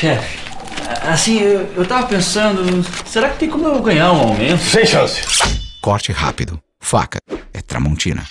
chefe, assim, eu, eu tava pensando, será que tem como eu ganhar um aumento? Sem chance. Corte rápido. Faca é Tramontina.